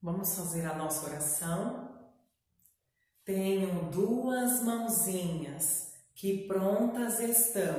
Vamos fazer a nossa oração? Tenho duas mãozinhas que prontas estão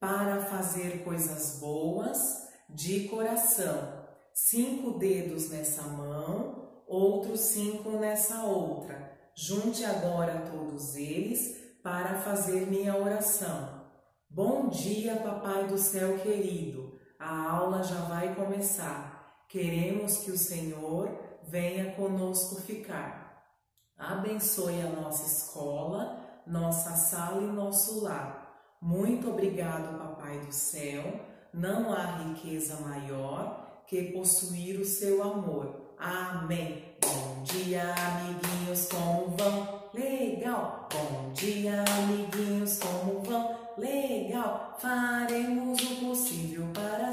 para fazer coisas boas de coração. Cinco dedos nessa mão, outros cinco nessa outra. Junte agora todos eles para fazer minha oração. Bom dia, Papai do céu querido. A aula já vai começar. Queremos que o Senhor venha conosco ficar. Abençoe a nossa escola, nossa sala e nosso lar. Muito obrigado, Papai do céu. Não há riqueza maior que possuir o seu amor. Amém. Bom dia, amiguinhos, como vão? Legal. Bom dia, amiguinhos, como vão? Legal. Faremos o possível para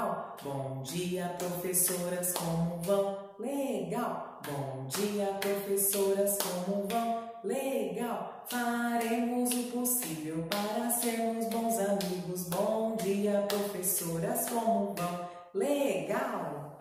Legal. Bom dia, professoras, como vão? Legal. Bom dia, professoras, como vão? Legal. Faremos o possível para sermos bons amigos. Bom dia, professoras, como vão? Legal.